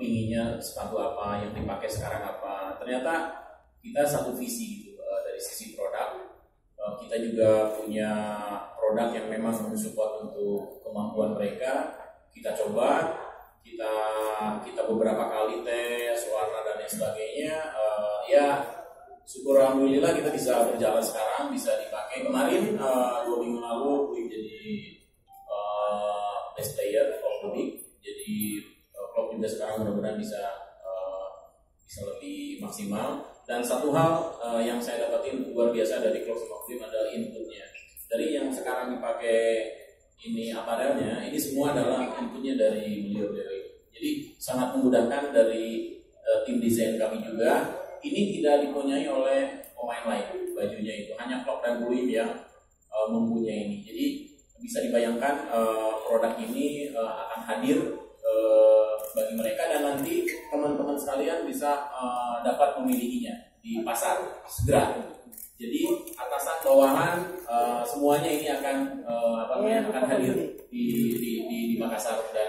pinginnya sepatu apa yang dipakai sekarang apa. Ternyata kita satu visi gitu uh, dari sisi produk. Uh, kita juga punya produk yang memang mensupport untuk kemampuan mereka. Kita coba kita kita beberapa kali tes warna dan lain sebagainya. Uh, ya syukur alhamdulillah kita bisa berjalan sekarang bisa dipakai. Kemarin uh, dua minggu lalu gue jadi uh, best player of the week. Jadi juga sekarang mudah-mudahan bisa uh, bisa lebih maksimal. Dan satu hal uh, yang saya dapatin luar biasa dari klub sama tim adalah inputnya. Dari yang sekarang dipakai ini aparelnya ini semua adalah inputnya dari beliau dari jadi sangat memudahkan dari uh, tim desain kami juga. Ini tidak dipunyai oleh pemain lain bajunya itu. Hanya Klopp dan Buim yang uh, mempunyai ini. Jadi bisa dibayangkan uh, produk ini uh, akan hadir sekalian bisa uh, dapat memilikinya di pasar segera. Jadi atasan bawahan uh, semuanya ini akan uh, apa namanya akan hadir di, di, di, di Makassar. Dan